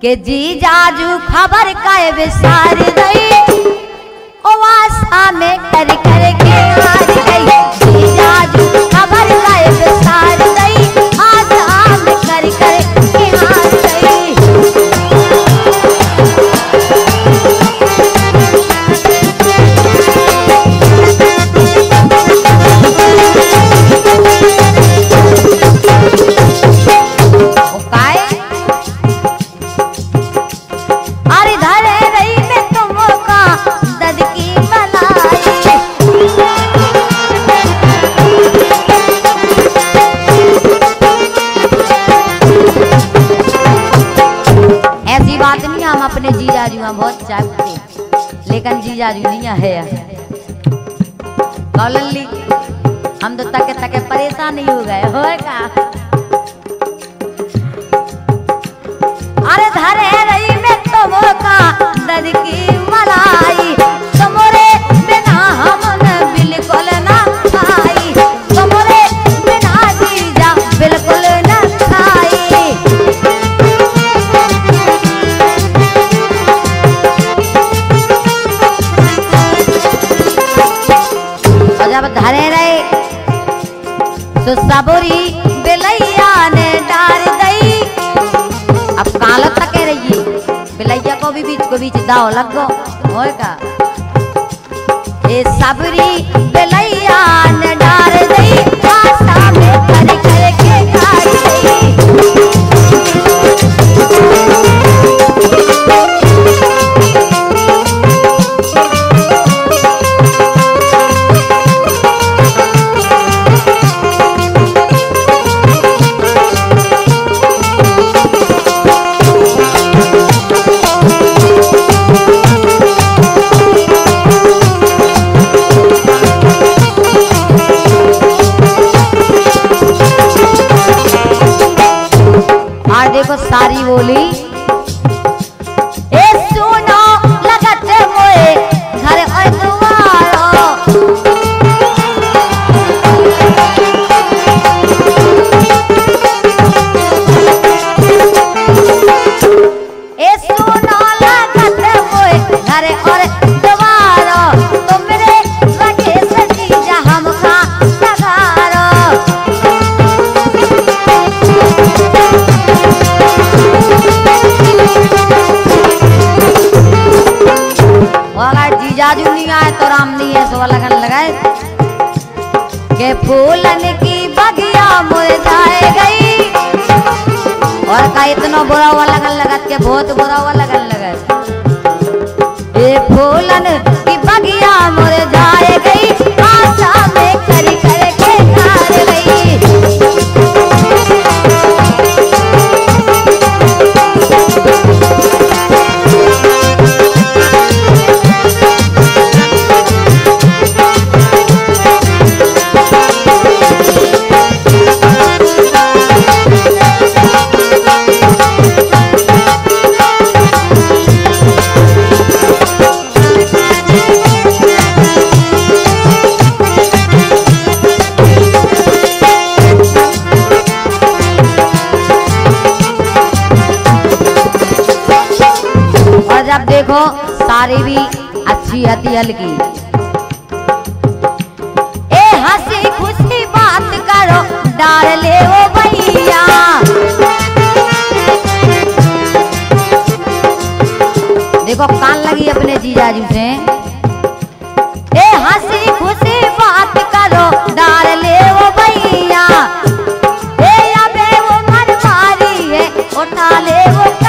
के जी जाजू खबर का विसार गई। आशा में कर कर के हार गई जीजा जी में बहुत चाहते लेकिन जीजा जी नहीं है। ली हम तो तके तके परेशान ही हो गए। हो सबरी बिलैया ने गई। अब काल तक रही, बिलैया को भी बीच को बीच दाव लग गो का ए सबरी बिलैया सारी बोली। जीजाजू नहीं आए तो राम नहीं है सो लगन लगाए। के फूलन की बगिया मुरझाए गई। और का इतना बुरा हुआ लगन लगत के बहुत बुरा हुआ लगन लगत ये फूलन की बगिया मुरझाए और जब देखो, सारी भी अच्छी आती हल्की। ए, हँसी खुशी बात करो, डाल ले वो भैया। देखो, कान लगी अपने जीजाजी से। ए, हँसी खुशी बात करो, डाल ले वो भैया। ए, अबे वो मनमारी है, उठा ले वो